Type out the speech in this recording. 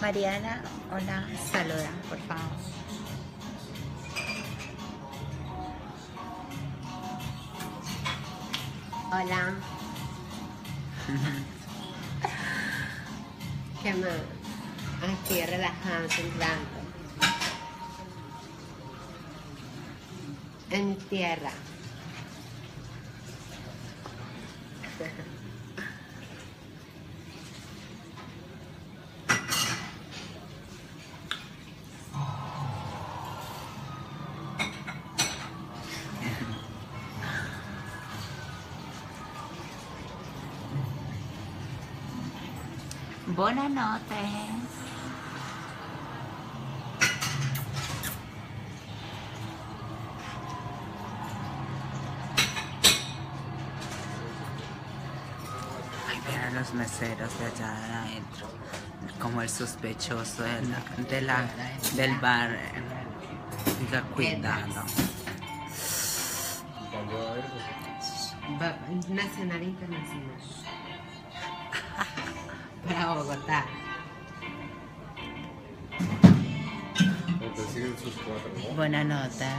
Mariana, hola, saluda, por favor. Hola. ¿Qué más? Aquí relajado, temblando. En mi tierra. Buonanotte. Ay, mira los meseros de allá adentro. Como el sospechoso de la, de la- del bar. Diga, cuidado. Va- Nacional internacional. Bogotá. Me persiguen sus cuatro, ¿no? Buena nota.